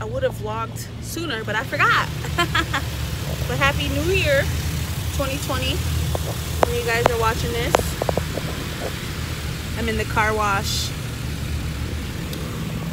I would have vlogged sooner, but I forgot. but happy new year 2020 when you guys are watching this. I'm in the car wash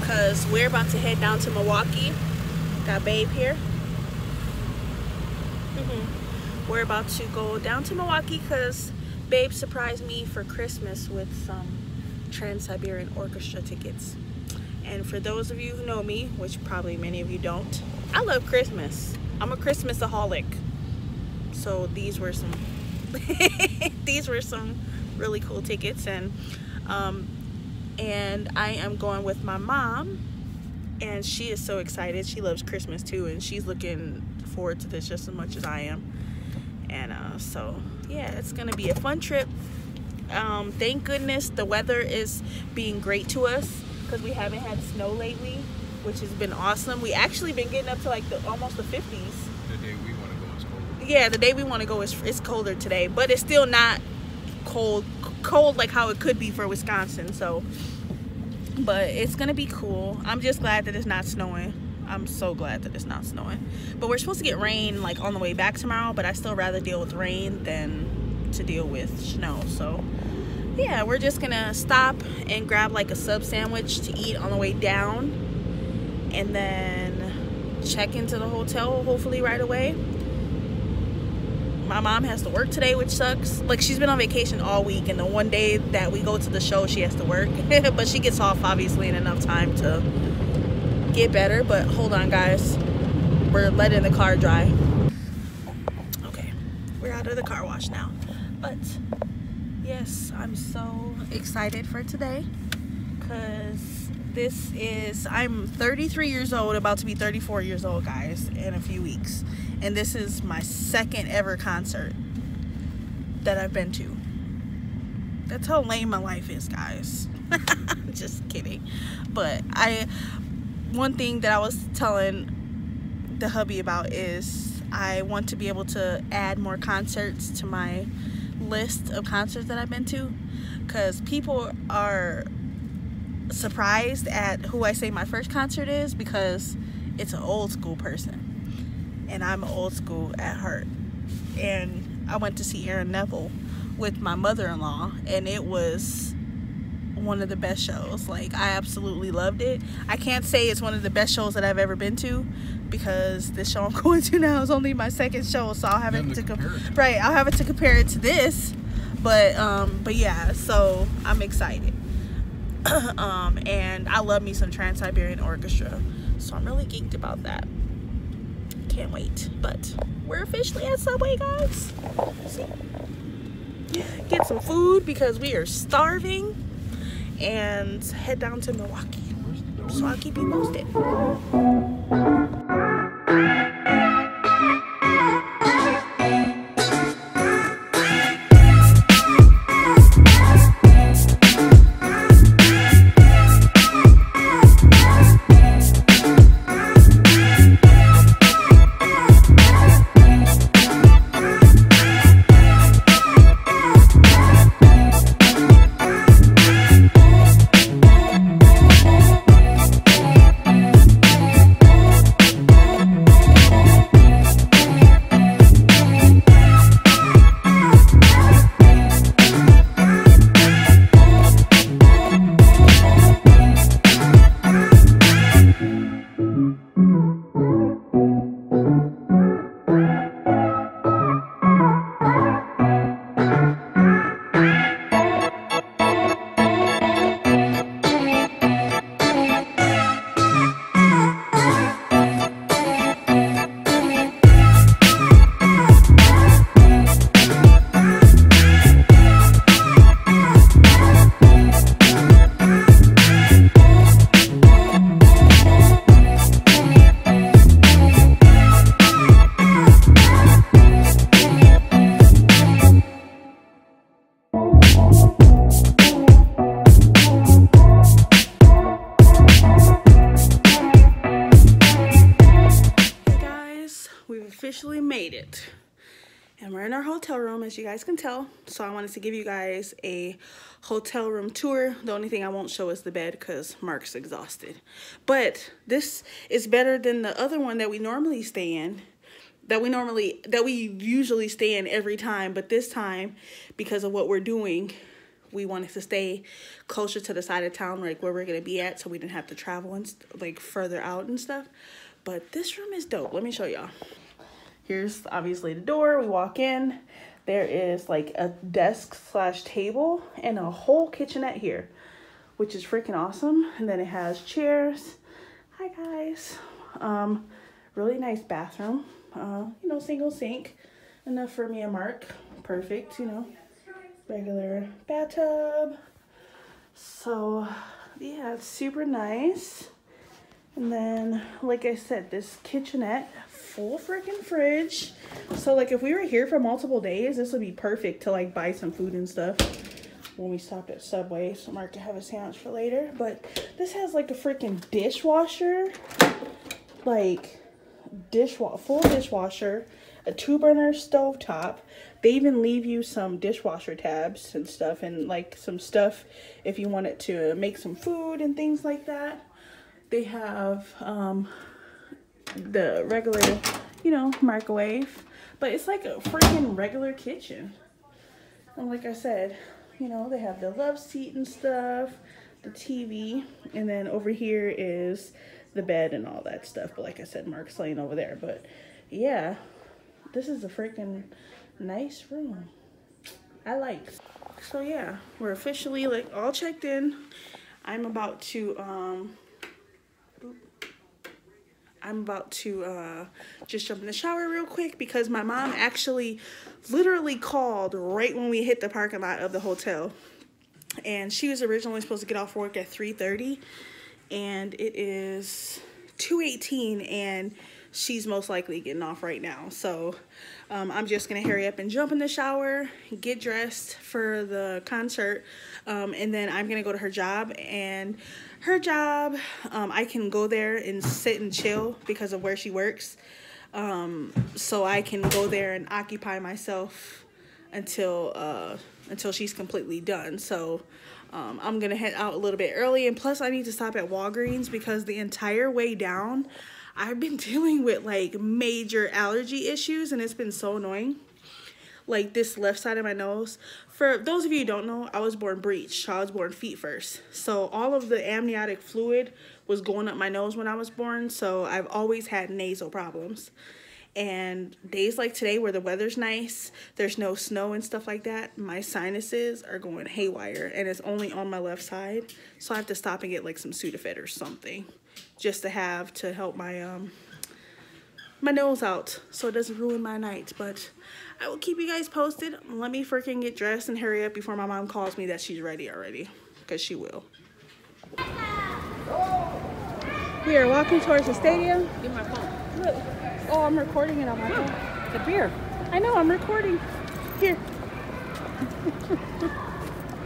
because we're about to head down to Milwaukee. Got Babe here. Mm-hmm. We're about to go down to Milwaukee because Babe surprised me for Christmas with some Trans-Siberian Orchestra tickets. And for those of you who know me, which probably many of you don't, I love Christmas. I'm a Christmasaholic. So these were some these were some really cool tickets and um, and I am going with my mom and she is so excited. She loves Christmas too and she's looking forward to this just as much as I am. And uh, so yeah, it's gonna be a fun trip. Um, thank goodness the weather is being great to us because we haven't had snow lately, which has been awesome. We actually been getting up to like the almost the 50s. The day we want to go is cold. Yeah, the day we want to go is it's colder today, but it's still not cold cold like how it could be for Wisconsin. So, but it's gonna be cool. I'm just glad that it's not snowing. I'm so glad that it's not snowing. But we're supposed to get rain like on the way back tomorrow, but I still rather deal with rain than to deal with snow. So yeah, we're just gonna stop and grab like a sub sandwich to eat on the way down and then check into the hotel hopefully right away. My mom has to work today, which sucks. Like she's been on vacation all week and the one day that we go to the show she has to work. but she gets off obviously in enough time to get better. But hold on guys. We're letting the car dry. Okay, we're out of the car wash now. But yes i'm so excited for today because this is i'm 33 years old about to be 34 years old guys in a few weeks. And this is my second ever concert that i've been to. That's how lame my life is guys. Just kidding. But i one thing that i was telling the hubby about is i want to be able to add more concerts to my list of concerts that I've been to because people are surprised at who I say my first concert is because it's an old school person and I'm old school at heart. And I went to see Aaron Neville with my mother-in-law and it was one of the best shows. Like I absolutely loved it. I can't say it's one of the best shows that I've ever been to because this show I'm going to now is only my second show so I'll have it to, compare it right I'll have it to compare it to this but um but yeah so I'm excited. Um and I love me some Trans-Siberian Orchestra so I'm really geeked about that. Can't wait but we're officially at Subway guys. See? get some food because we are starving and head down to Milwaukee. So I'll keep you posted hotel room, as you guys can tell. So I wanted to give you guys a hotel room tour. The only thing I won't show is the bed because Mark's exhausted. But this is better than the other one that we normally stay in. That we normally, that we usually stay in every time. But this time, because of what we're doing, we wanted to stay closer to the side of town, like where we're to be at. So we didn't have to travel and like further out and stuff. But this room is dope. Let me show y'all. Here's obviously the door. We walk in. There is like a desk slash table and a whole kitchenette here, which is freaking awesome. And then it has chairs. Hi guys. Um, really nice bathroom. Uh, you know, single sink. Enough for me and Mark. Perfect, you know. Regular bathtub. So yeah, it's super nice. And then, like I said, this kitchenette full freaking fridge. So like if we were here for multiple days, this would be perfect to like buy some food and stuff when we stopped at Subway so Mark can have a sandwich for later. But this has like a freaking dishwasher, like dishwa full dishwasher, a two burner stove top. They even leave you some dishwasher tabs and stuff and like some stuff if you wanted to make some food and things like that. They have um, the regular, you know, microwave. But it's like a freaking regular kitchen. And like I said, you know, they have the love seat and stuff, the TV, and then over here is the bed and all that stuff. But like I said, Mark's laying over there. But yeah, this is a freaking nice room. I like. So yeah, we're officially like all checked in. I'm about to um I'm about to uh, just jump in the shower real quick because my mom actually literally called right when we hit the parking lot of the hotel. And she was originally supposed to get off work at 3.30 and it is 2.18 and she's most likely getting off right now. So um, I'm just going to hurry up and jump in the shower, get dressed for the concert, um, and then I'm going to go to her job. And her job, um, I can go there and sit and chill because of where she works. Um, so I can go there and occupy myself until uh, until she's completely done. So um, I'm going to head out a little bit early. And plus, I need to stop at Walgreens because the entire way down, I've been dealing with like major allergy issues and it's been so annoying. Like this left side of my nose. For those of you who don't know, I was born breech. I was born feet first. So all of the amniotic fluid was going up my nose when I was born. So I've always had nasal problems. And days like today where the weather's nice, there's no snow and stuff like that, my sinuses are going haywire and it's only on my left side. So I have to stop and get like some Sudafed or something just to have to help my um my nose out so it doesn't ruin my night. But I will keep you guys posted. Let me freaking get dressed and hurry up before my mom calls me that she's ready already. Because she will. We are walking towards the stadium. Give my phone. Look. Oh, I'm recording it on my phone. It's a beer. I know, I'm recording. Here.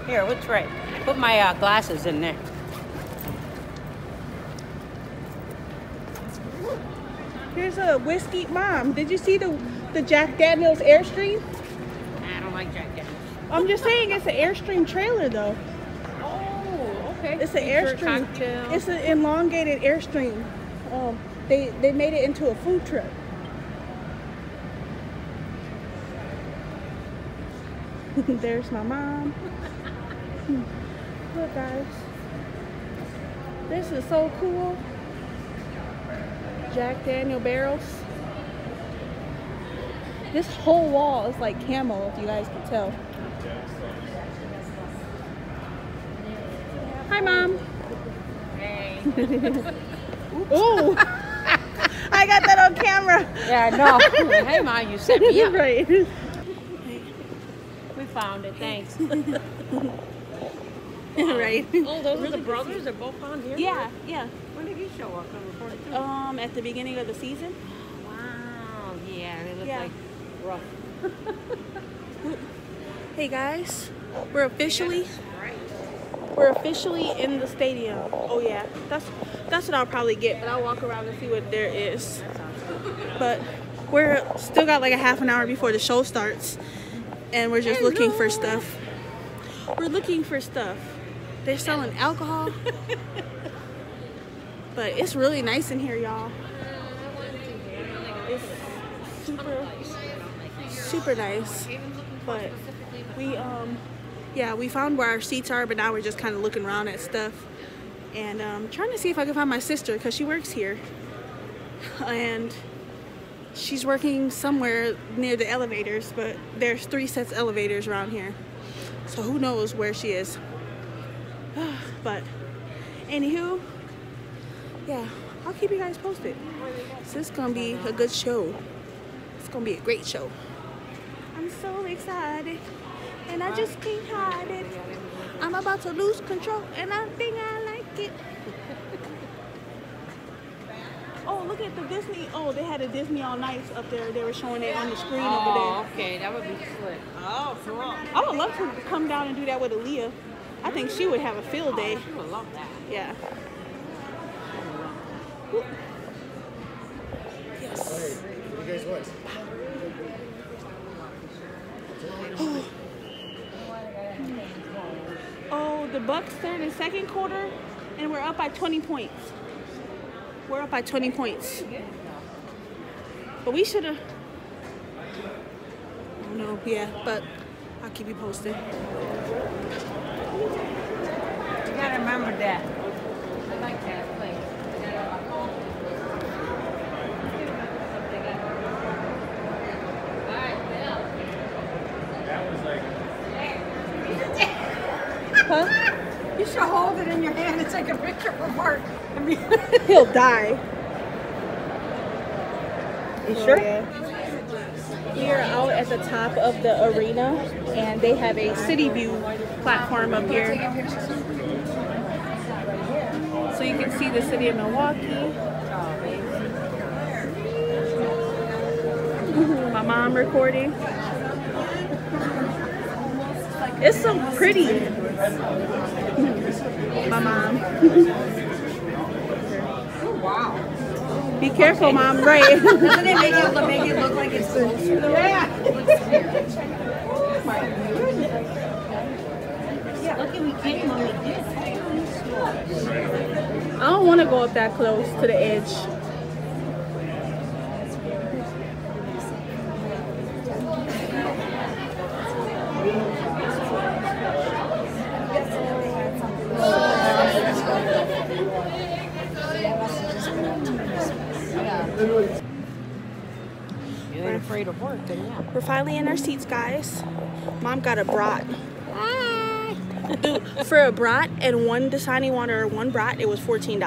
Here, what's right? Put my uh, glasses in there. Here's a whiskey. Mom, did you see the, the Jack Daniels Airstream? I don't like Jack Daniels. I'm just saying it's an Airstream trailer though. Oh, okay. It's an Airstream. Cocktail. It's an elongated Airstream. Um, they, they made it into a food truck. There's my mom. Look guys. This is so cool. Jack Daniel barrels. This whole wall is like camo, if you guys can tell. Hi, Mom. Hey. Ooh. I got that on camera. Yeah, no. hey, Mom, you set me up. right. We found it. Thanks. right. Oh, those are the brothers. They're both on here. Yeah, yeah. When did you show up on 42? Um, at the beginning of the season. wow. Yeah, they look Yeah. like rough. Hey guys, we're officially we're officially in the stadium. Oh yeah, that's that's what I'll probably get, but I'll walk around and see what there is. That sounds good. But we're still got like a half an hour before the show starts, and we're just looking for stuff. We're looking for stuff. They're selling alcohol, but it's really nice in here, y'all. It's super, super nice. But we, um, yeah, we found where our seats are, but now we're just kind of looking around at stuff and um, trying to see if I can find my sister because she works here. And she's working somewhere near the elevators, but there's three sets of elevators around here. So who knows where she is. but anywho, yeah, I'll keep you guys posted. This is gonna be a good show. It's gonna be a great show. I'm so excited and I just can't hide it. I'm about to lose control and I think I like it. oh, look at the Disney. Oh, they had a Disney On Ice up there. They were showing it on the screen oh, over there. Oh, okay, that would be slick. Oh, cool. I would love to come down and do that with Aaliyah. I think she would have a field day. Oh, she would love that. Yeah. Yes. What do you guys want? Oh, the Bucks third and second quarter, and we're up by 20 points. We're up by 20 points. But we should have. No, yeah, but I'll keep you posted. You gotta remember that. I like that place. Huh? You should hold it in your hand and take a picture for Mark. I mean, He'll die. you Oh, yeah. We are out at the top of the arena, and they have a city view platform up here. So you can see the city of Milwaukee. My mom recording. It's so pretty. My mom. wow. Be careful, mom. Right. Doesn't it make it, make it look like it's close to the Yeah. Lucky we came when we did. I don't want to go up that close to the edge. Of work, yeah. We're finally in our seats, guys. Mom got a brat. Dude, for a brat and one Dasani water one brat, it was $14.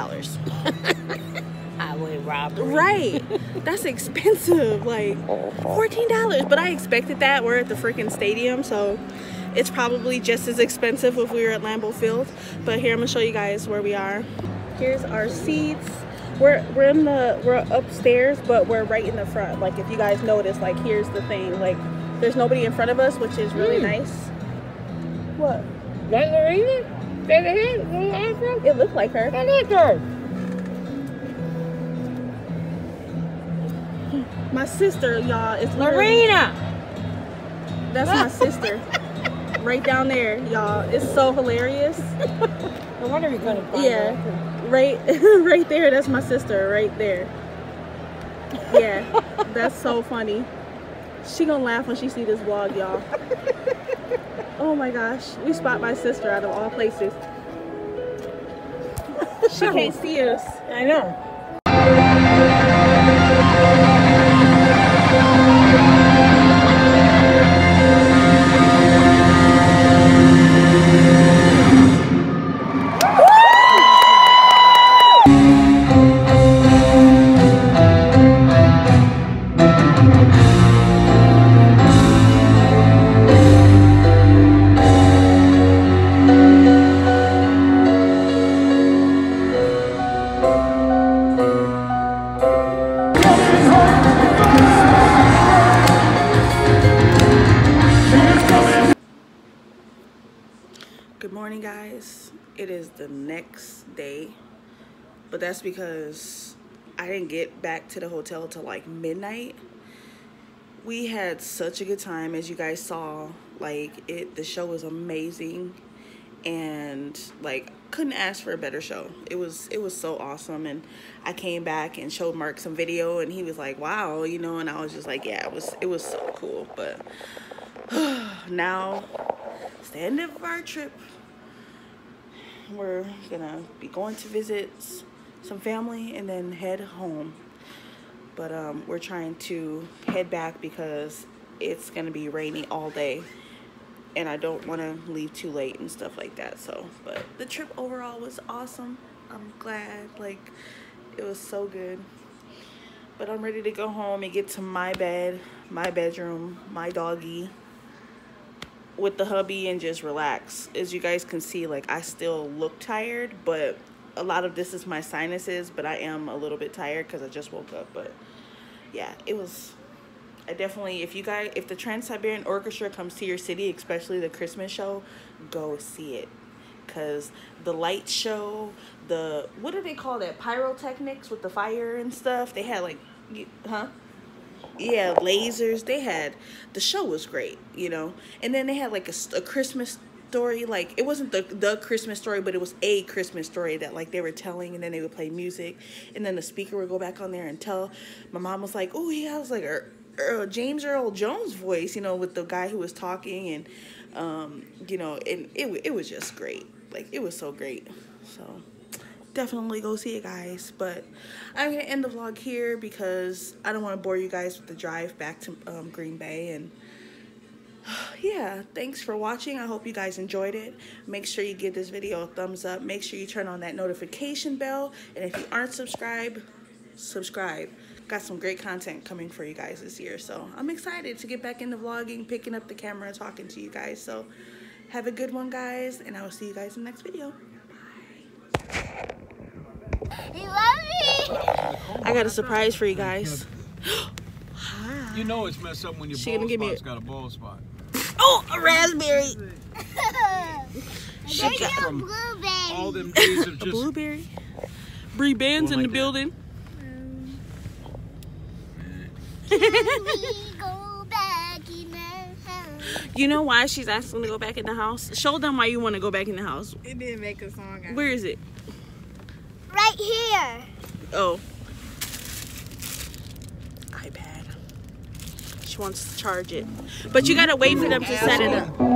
Highway robbery. Right. That's expensive. Like $14. But I expected that. We're at the freaking stadium, so it's probably just as expensive if we were at Lambeau Field. But here I'm gonna show you guys where we are. Here's our seats. We're we're in the we're upstairs, but we're right in the front. Like if you guys notice, like here's the thing. Like there's nobody in front of us, which is really hmm. nice. What? that's That Lorena? That it? It looked like her. That is her. My sister, y'all, is literally Lorena! That's my sister. right down there, y'all. It's so hilarious. No wonder you're gonna Yeah. Right right there, that's my sister right there. Yeah. that's so funny. She gonna laugh when she see this vlog, y'all. Oh my gosh. We spot my sister out of all places. She can't see us. I know. But that's because I didn't get back to the hotel till like midnight. we had such a good time as you guys saw. Like it, the show was amazing, and like couldn't ask for a better show. It was it was so awesome, and I came back and showed Mark some video, and he was like, "Wow," you know, and I was just like, "Yeah, it was it was so cool." But now, it's the end of our trip. We're gonna be going to visit some family and then head home. But um, we're trying to head back because it's gonna be rainy all day and I don't want to leave too late and stuff like that. So, but the trip overall was awesome. I'm glad, like, it was so good. But I'm ready to go home and get to my bed, my bedroom, my doggy with the hubby and just relax. As you guys can see, like, I still look tired, but a lot of this is my sinuses, but I am a little bit tired because I just woke up. But yeah, it was I definitely, if you guys, if the Trans Siberian Orchestra comes to your city, especially the Christmas show, go see it. Cause the light show, the what do they call that? Pyrotechnics with the fire and stuff. They had like, huh? Yeah, lasers. They had the show was great, you know. And then they had like a, a Christmas story like it wasn't the the christmas story but it was a christmas story that like they were telling and then they would play music and then the speaker would go back on there and tell my mom was like oh he has like a Earl, James Earl Jones voice, you know, with the guy who was talking, and um, you know, and it it was just great. Like it was so great. So definitely go see it, guys. But I'm gonna end the vlog here because I don't want to bore you guys with the drive back to um, Green Bay and. Yeah, thanks for watching. I hope you guys enjoyed it. Make sure you give this video a thumbs up. Make sure you turn on that notification bell. And if you aren't subscribed, subscribe got some great content coming for you guys this year. So I'm excited to get back into vlogging, picking up the camera, talking to you guys. So have a good one, guys, and I will see you guys in the next video. Bye. You love me. I got a surprise for you guys. you know it's messed up when your she ball spot's got a ball spot. Oh, a raspberry. she got from blueberry. all them days of just... A blueberry. Bree Band's in the building. you know why she's asking to go back in the house? Show them why you want to go back in the house. It didn't make a song. Where is it? Right here. Oh. iPad. She wants to charge it. But you gotta wait for them to set it up.